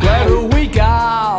Glad who we got.